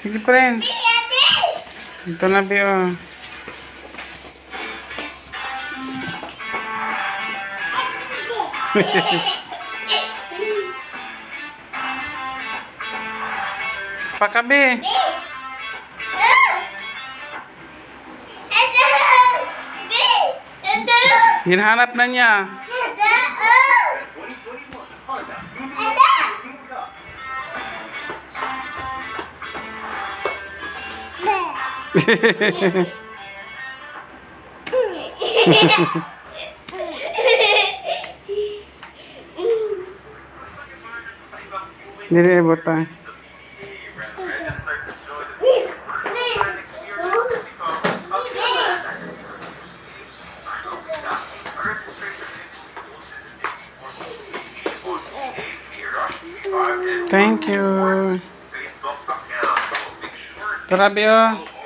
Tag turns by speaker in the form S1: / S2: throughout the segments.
S1: Sige, friend. Ito na, Bi, oh. Pakabi. Hinahanap na niya. Dili butang. Thank you. Tara, Bi, oh.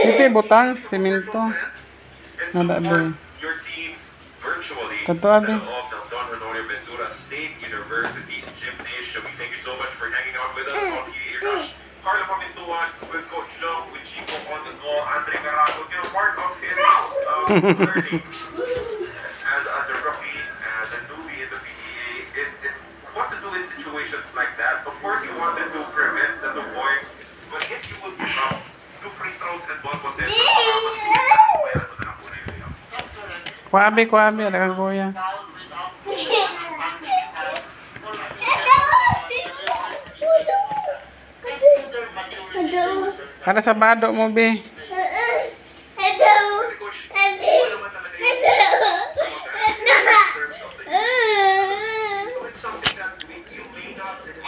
S1: Ito yung butang, semento. Nada,
S2: virtually
S1: Kato, Abi.
S2: the so much for hanging out with. Carla Coach Joe, with Chico on the goal, Andre Caraco, you know, part of his learning as, as a rookie, as a newbie in the PTA is, is what to do in situations like that. Of course, you wanted Kuabe,
S1: kuabe, ada kang kuya. Ada sa badok mo.
S2: Ada.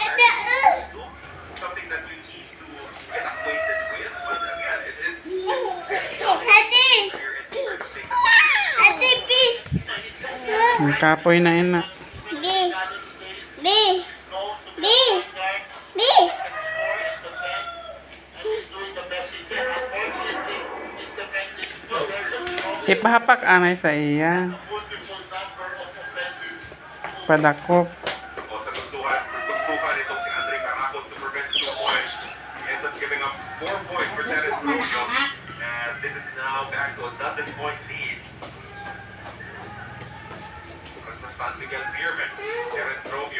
S2: Ada. Ang kapoy na yun na.
S1: B. B. B. B. Ipahapak anay sa iya. Padakop.
S2: This is now back to a dozen points. San Miguel Pierman, Kevin Trophy.